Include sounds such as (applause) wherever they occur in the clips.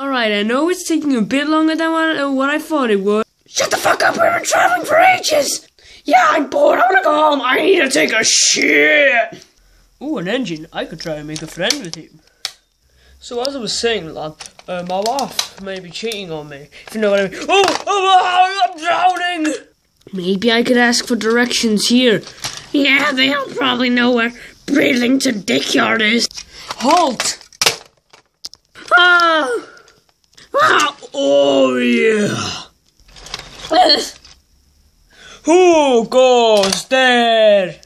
Alright, I know it's taking a bit longer than what, uh, what I thought it would. Shut the fuck up, we've been traveling for ages! Yeah, I'm bored, I wanna go home, I need to take a shit! Ooh, an engine. I could try and make a friend with him. So as I was saying, lad, uh, my wife may be cheating on me. If you know what I mean. Oh, oh, I'm drowning! Maybe I could ask for directions here. Yeah, they'll probably know where Bridlington Dickyard is. Halt! Ah! Yeah! (laughs) Who goes there?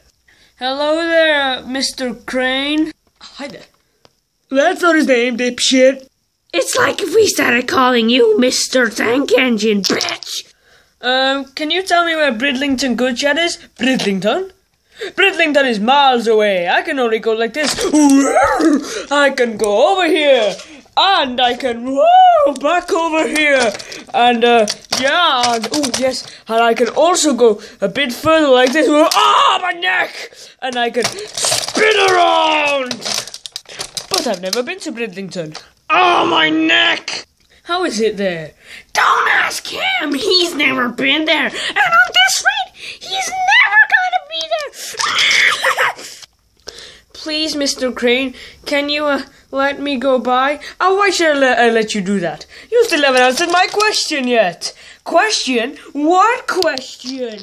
Hello there, Mr. Crane. Hi there. That's not his name, dipshit. It's like if we started calling you Mr. Tank Engine, bitch! Um, can you tell me where Bridlington Goodshed is? Bridlington? Bridlington is miles away. I can only go like this. (laughs) I can go over here. And I can whoa, back over here. And, uh, yeah. Oh, yes. And I can also go a bit further like this. Ah, oh, my neck! And I can spin around. But I've never been to Bridlington. Oh, my neck! How is it there? Don't ask him. He's never been there. And on this rate, he's never gonna be there. Please, Mr. Crane, can you uh, let me go by? Oh, why should I let, uh, let you do that? You still haven't answered my question yet. Question? What question?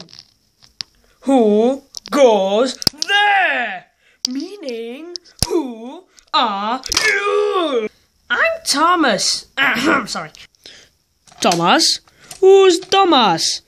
Who goes there? Meaning, who are you? I'm Thomas. I'm (coughs) sorry. Thomas? Who's Thomas?